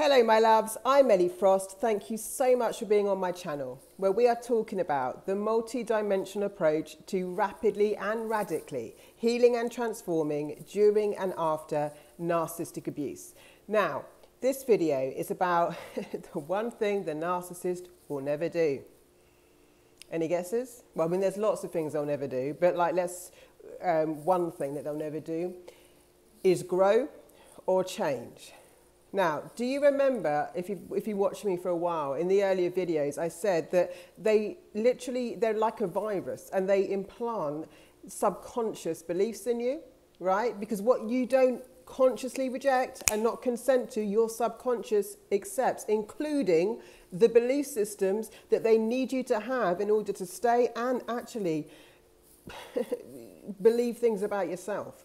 Hello, my loves. I'm Ellie Frost. Thank you so much for being on my channel, where we are talking about the multi dimensional approach to rapidly and radically healing and transforming during and after narcissistic abuse. Now, this video is about the one thing the narcissist will never do. Any guesses? Well, I mean, there's lots of things they'll never do, but like, let's, um, one thing that they'll never do is grow or change. Now, do you remember, if you, if you watched me for a while, in the earlier videos, I said that they literally, they're like a virus and they implant subconscious beliefs in you, right? Because what you don't consciously reject and not consent to, your subconscious accepts, including the belief systems that they need you to have in order to stay and actually believe things about yourself.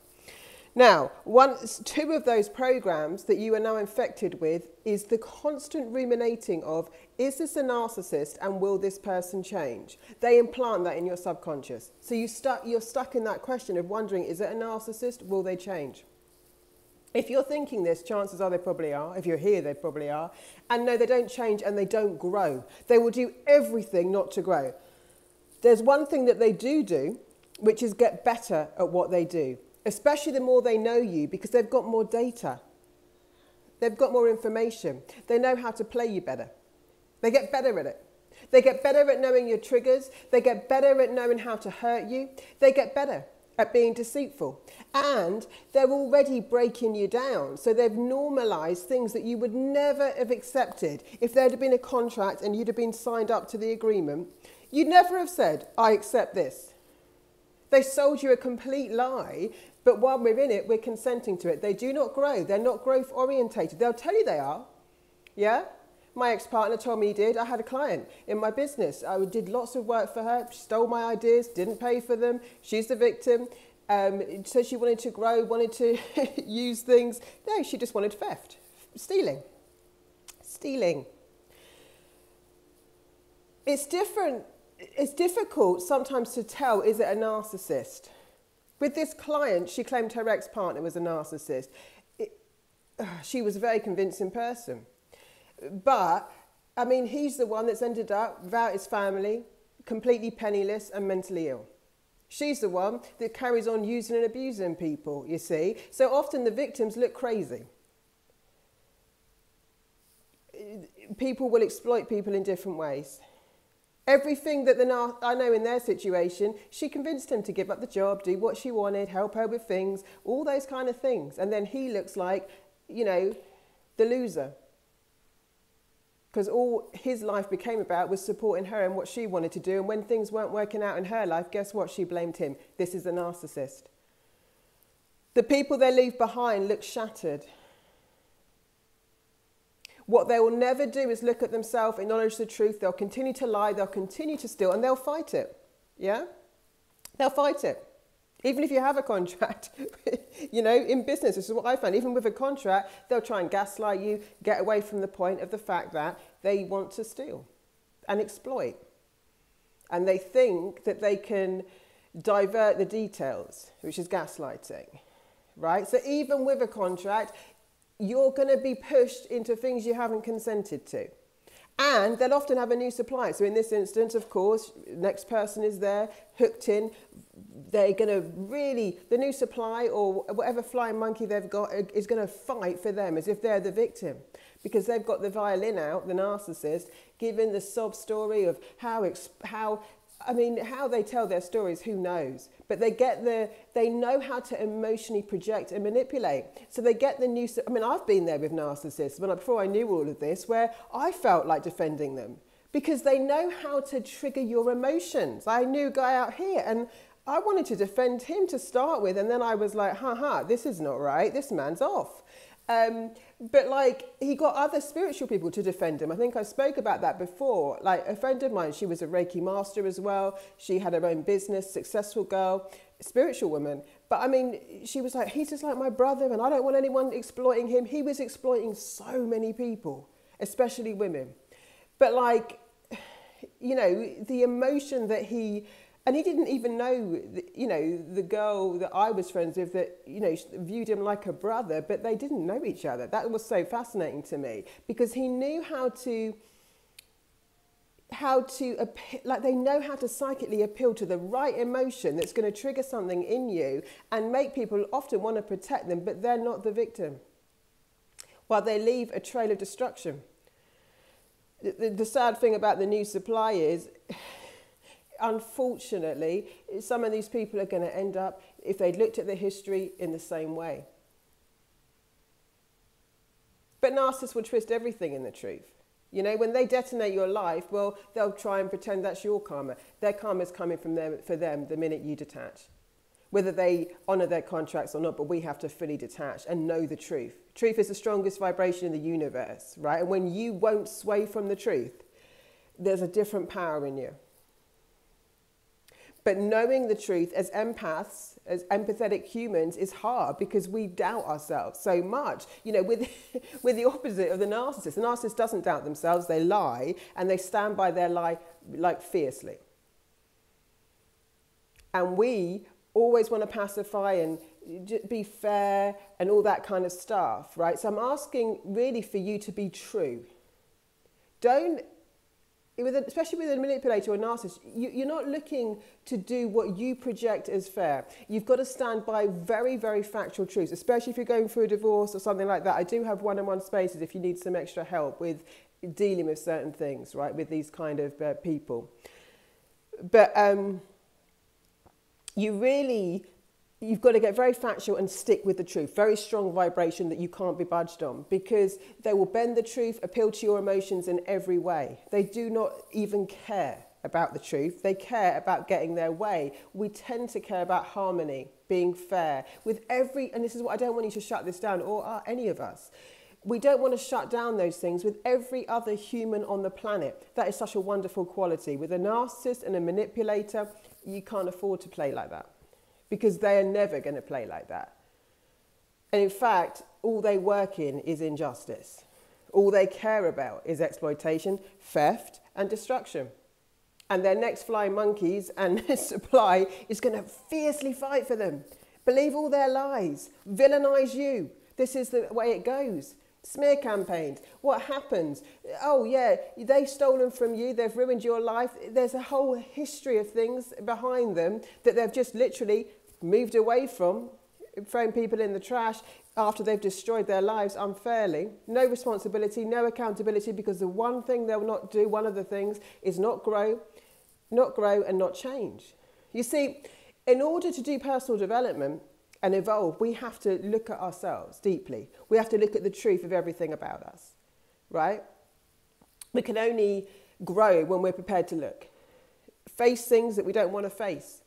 Now, one, two of those programs that you are now infected with is the constant ruminating of, is this a narcissist and will this person change? They implant that in your subconscious. So you stuck, you're stuck in that question of wondering, is it a narcissist? Will they change? If you're thinking this, chances are they probably are. If you're here, they probably are. And no, they don't change and they don't grow. They will do everything not to grow. There's one thing that they do do, which is get better at what they do especially the more they know you because they've got more data. They've got more information. They know how to play you better. They get better at it. They get better at knowing your triggers. They get better at knowing how to hurt you. They get better at being deceitful. And they're already breaking you down. So they've normalized things that you would never have accepted. If there had been a contract and you'd have been signed up to the agreement, you'd never have said, I accept this. They sold you a complete lie but while we're in it, we're consenting to it. They do not grow. They're not growth orientated. They'll tell you they are. Yeah? My ex partner told me he did. I had a client in my business. I did lots of work for her. She stole my ideas, didn't pay for them. She's the victim. Um, said she wanted to grow, wanted to use things. No, she just wanted theft, stealing. Stealing. It's different. It's difficult sometimes to tell is it a narcissist? With this client, she claimed her ex partner was a narcissist. It, uh, she was a very convincing person. But, I mean, he's the one that's ended up without his family, completely penniless and mentally ill. She's the one that carries on using and abusing people, you see. So often the victims look crazy. People will exploit people in different ways. Everything that the I know in their situation, she convinced him to give up the job, do what she wanted, help her with things, all those kind of things. And then he looks like, you know, the loser. Because all his life became about was supporting her and what she wanted to do. And when things weren't working out in her life, guess what? She blamed him. This is a narcissist. The people they leave behind look shattered. What they will never do is look at themselves, acknowledge the truth. They'll continue to lie, they'll continue to steal, and they'll fight it. Yeah? They'll fight it. Even if you have a contract, you know, in business, this is what I found. Even with a contract, they'll try and gaslight you, get away from the point of the fact that they want to steal and exploit. And they think that they can divert the details, which is gaslighting, right? So even with a contract, you're going to be pushed into things you haven't consented to. And they'll often have a new supplier. So in this instance, of course, next person is there, hooked in. They're going to really, the new supply or whatever flying monkey they've got is going to fight for them as if they're the victim. Because they've got the violin out, the narcissist, giving the sob story of how, how I mean, how they tell their stories, who knows? But they get the, they know how to emotionally project and manipulate. So they get the new, I mean, I've been there with narcissists when I, before I knew all of this, where I felt like defending them because they know how to trigger your emotions. I knew a guy out here and I wanted to defend him to start with. And then I was like, ha ha, this is not right. This man's off. Um, but like he got other spiritual people to defend him. I think I spoke about that before. Like a friend of mine, she was a Reiki master as well. She had her own business, successful girl, spiritual woman. But I mean, she was like, he's just like my brother, and I don't want anyone exploiting him. He was exploiting so many people, especially women. But like, you know, the emotion that he And he didn't even know, you know, the girl that I was friends with that, you know, viewed him like a brother, but they didn't know each other. That was so fascinating to me because he knew how to, how to, like they know how to psychically appeal to the right emotion that's going to trigger something in you and make people often want to protect them, but they're not the victim. While they leave a trail of destruction. The, the, the sad thing about the new supply is, unfortunately, some of these people are going to end up, if they'd looked at the history, in the same way. But narcissists will twist everything in the truth. You know, when they detonate your life, well, they'll try and pretend that's your karma. Their karma is coming from them for them the minute you detach. Whether they honor their contracts or not, but we have to fully detach and know the truth. Truth is the strongest vibration in the universe, right? And when you won't sway from the truth, there's a different power in you. But knowing the truth as empaths, as empathetic humans, is hard because we doubt ourselves so much. You know, with, with the opposite of the narcissist. The narcissist doesn't doubt themselves, they lie, and they stand by their lie like fiercely. And we always want to pacify and be fair and all that kind of stuff, right? So I'm asking really for you to be true. Don't with a, especially with a manipulator or a narcissist, you, you're not looking to do what you project as fair. You've got to stand by very, very factual truths, especially if you're going through a divorce or something like that. I do have one-on-one spaces if you need some extra help with dealing with certain things, right, with these kind of uh, people. But um, you really you've got to get very factual and stick with the truth. Very strong vibration that you can't be budged on because they will bend the truth, appeal to your emotions in every way. They do not even care about the truth. They care about getting their way. We tend to care about harmony, being fair with every, and this is what I don't want you to shut this down or any of us. We don't want to shut down those things with every other human on the planet. That is such a wonderful quality. With a narcissist and a manipulator, you can't afford to play like that because they are never going to play like that. And in fact, all they work in is injustice. All they care about is exploitation, theft, and destruction. And their next flying monkeys and supply is going to fiercely fight for them. Believe all their lies, villainize you. This is the way it goes. Smear campaigns. What happens? Oh, yeah, they've stolen from you, they've ruined your life. There's a whole history of things behind them that they've just literally moved away from, throwing people in the trash after they've destroyed their lives unfairly. No responsibility, no accountability, because the one thing they'll not do, one of the things, is not grow, not grow and not change. You see, in order to do personal development and evolve, we have to look at ourselves deeply. We have to look at the truth of everything about us, right? We can only grow when we're prepared to look. Face things that we don't want to face.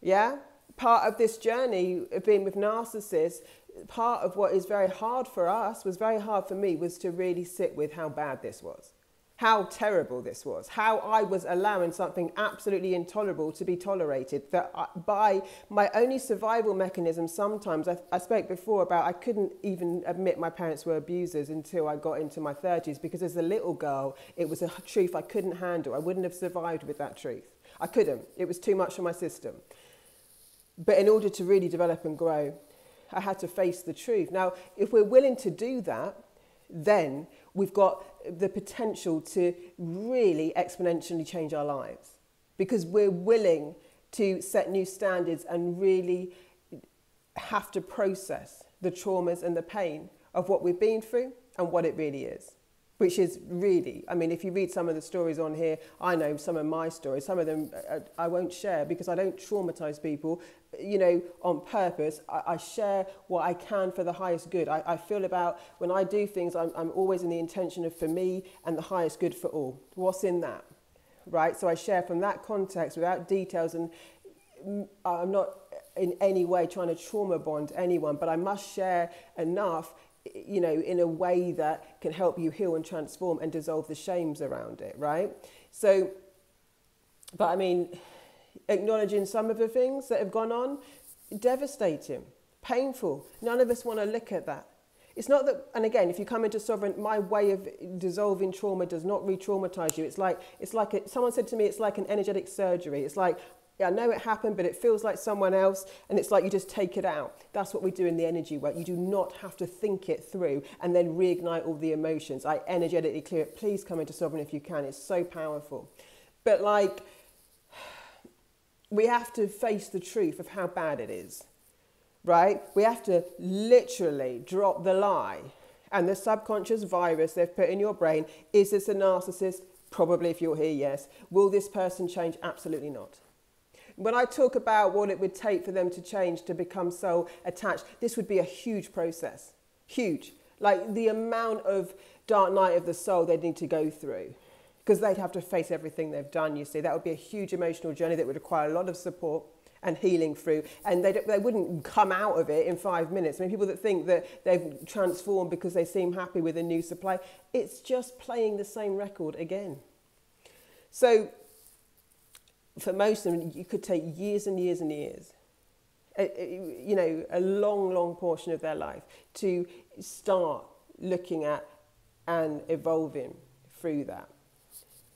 Yeah? Part of this journey of being with narcissists, part of what is very hard for us, was very hard for me, was to really sit with how bad this was, how terrible this was, how I was allowing something absolutely intolerable to be tolerated. That I, by my only survival mechanism, sometimes I, I spoke before about I couldn't even admit my parents were abusers until I got into my 30s because as a little girl, it was a truth I couldn't handle. I wouldn't have survived with that truth. I couldn't. It was too much for my system. But in order to really develop and grow, I had to face the truth. Now, if we're willing to do that, then we've got the potential to really exponentially change our lives. Because we're willing to set new standards and really have to process the traumas and the pain of what we've been through and what it really is. Which is really, I mean, if you read some of the stories on here, I know some of my stories, some of them uh, uh, I won't share because I don't traumatize people, you know, on purpose. I, I share what I can for the highest good. I, I feel about when I do things, I'm, I'm always in the intention of for me and the highest good for all. What's in that? Right? So I share from that context without details and mm, I'm not in any way trying to trauma bond anyone, but I must share enough you know, in a way that can help you heal and transform and dissolve the shames around it, right? So, but I mean, acknowledging some of the things that have gone on, devastating, painful. None of us want to look at that. it's not that, and again, if you come into sovereign, my way of dissolving trauma does not re-traumatize you. It's like, it's like a, someone said to me, it's like an energetic surgery. It's like, yeah, I know it happened, but it feels like someone else, and it's like you just take it out. That's what we do in the energy work. You do not have to think it through and then reignite all the emotions. I energetically clear it. Please come into sovereign if you can. It's so powerful. But like, we have to face the truth of how bad it is right? We have to literally drop the lie. And the subconscious virus they've put in your brain is this a narcissist? Probably, if you're here, yes. Will this person change? Absolutely not. When I talk about what it would take for them to change, to become so attached, this would be a huge process. Huge. Like the amount of dark night of the soul they'd need to go through because they'd have to face everything they've done, you see. That would be a huge emotional journey that would require a lot of support and healing through. And they, they wouldn't come out of it in five minutes. I mean, people that think that they've transformed because they seem happy with a new supply, it's just playing the same record again. So, for most of them, you could take years and years and years, you know, a long, long portion of their life to start looking at and evolving through that.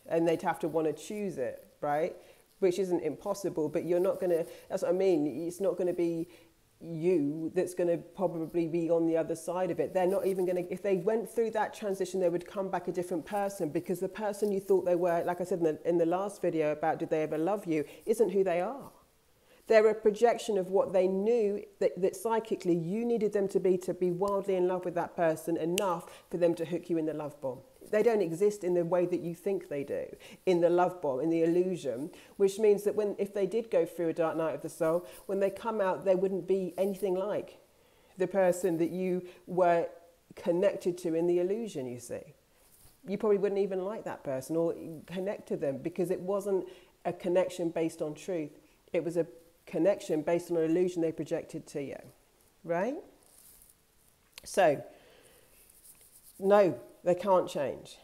And they'd have to want to choose it, right? which isn't impossible, but you're not going to, that's what I mean, it's not going to be you that's going to probably be on the other side of it. They're not even going to, if they went through that transition, they would come back a different person because the person you thought they were, like I said in the, in the last video about did they ever love you, isn't who they are. They're a projection of what they knew that, that psychically you needed them to be to be wildly in love with that person enough for them to hook you in the love bomb. They don't exist in the way that you think they do, in the love bomb, in the illusion, which means that when, if they did go through a dark night of the soul, when they come out, they wouldn't be anything like the person that you were connected to in the illusion, you see. You probably wouldn't even like that person or connect to them because it wasn't a connection based on truth. It was a connection based on an illusion they projected to you, right? So, no, they can't change.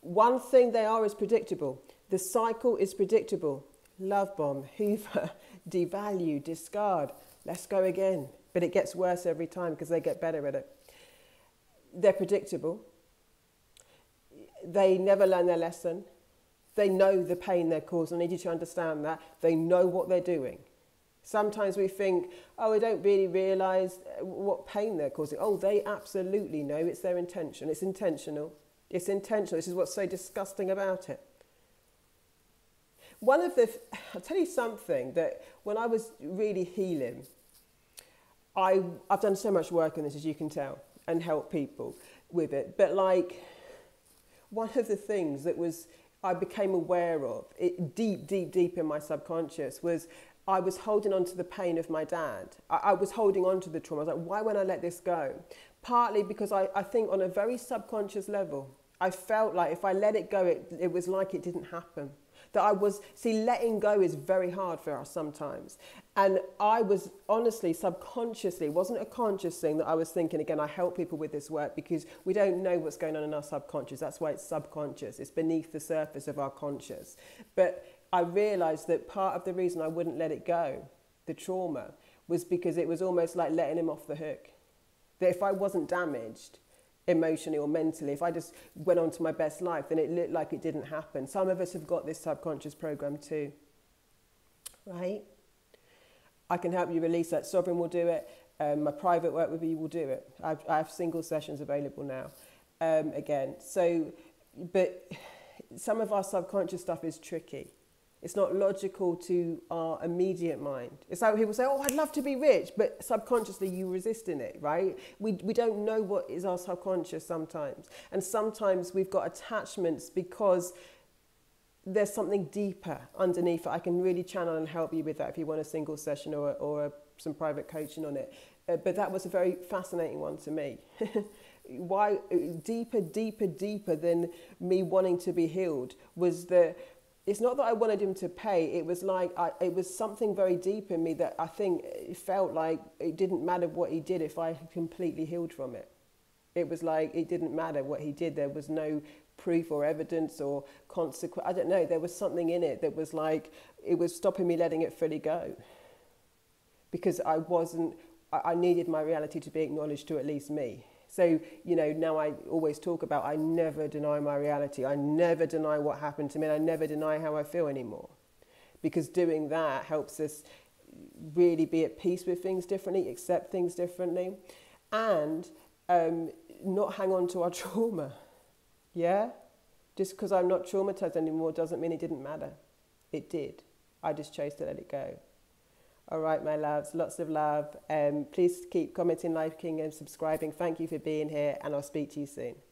One thing they are is predictable. The cycle is predictable. Love bomb, hoover, devalue, discard. Let's go again. But it gets worse every time because they get better at it. They're predictable. They never learn their lesson. They know the pain they're causing. I need you to understand that. They know what they're doing. Sometimes we think, oh, I don't really realise uh, what pain they're causing. Oh, they absolutely know it's their intention. It's intentional. It's intentional. This is what's so disgusting about it. One of the, I'll tell you something that when I was really healing, I, I've done so much work on this, as you can tell, and help people with it. But like, one of the things that was I became aware of it deep, deep, deep in my subconscious was I was holding on to the pain of my dad. I, I, was holding on to the trauma. I was like, why won't I let this go? Partly because I, I think on a very subconscious level, I felt like if I let it go, it, it was like it didn't happen. That I was, see, letting go is very hard for us sometimes. And I was honestly, subconsciously, wasn't a conscious thing that I was thinking, again, I help people with this work because we don't know what's going on in our subconscious. That's why it's subconscious, it's beneath the surface of our conscious. But I realized that part of the reason I wouldn't let it go, the trauma, was because it was almost like letting him off the hook. That if I wasn't damaged emotionally or mentally, if I just went on to my best life, then it looked like it didn't happen. Some of us have got this subconscious program too, right? I can help you release that. Sovereign will do it. Um, my private work with you will do it. I've, I have single sessions available now. Um, again, so, but some of our subconscious stuff is tricky it's not logical to our immediate mind. It's like people say, oh, I'd love to be rich, but subconsciously you resisting it, right? We, we don't know what is our subconscious sometimes. And sometimes we've got attachments because there's something deeper underneath. I can really channel and help you with that if you want a single session or, or some private coaching on it. Uh, but that was a very fascinating one to me. Why deeper, deeper, deeper than me wanting to be healed was the it's not that I wanted him to pay. It was like I, it was something very deep in me that I think it felt like it didn't matter what he did if I completely healed from it. It was like it didn't matter what he did. There was no proof or evidence or consequence. I don't know. There was something in it that was like it was stopping me letting it fully go because I wasn't. I, needed my reality to be acknowledged to at least me. So, you know, now I always talk about I never deny my reality. I never deny what happened to me. And I never deny how I feel anymore. Because doing that helps us really be at peace with things differently, accept things differently, and um, not hang on to our trauma. Yeah? Just because I'm not traumatized anymore doesn't mean it didn't matter. It did. I just chose to let it go. All right, my loves, lots of love. Um, please keep commenting, liking, and subscribing. Thank you for being here, and I'll speak to you soon.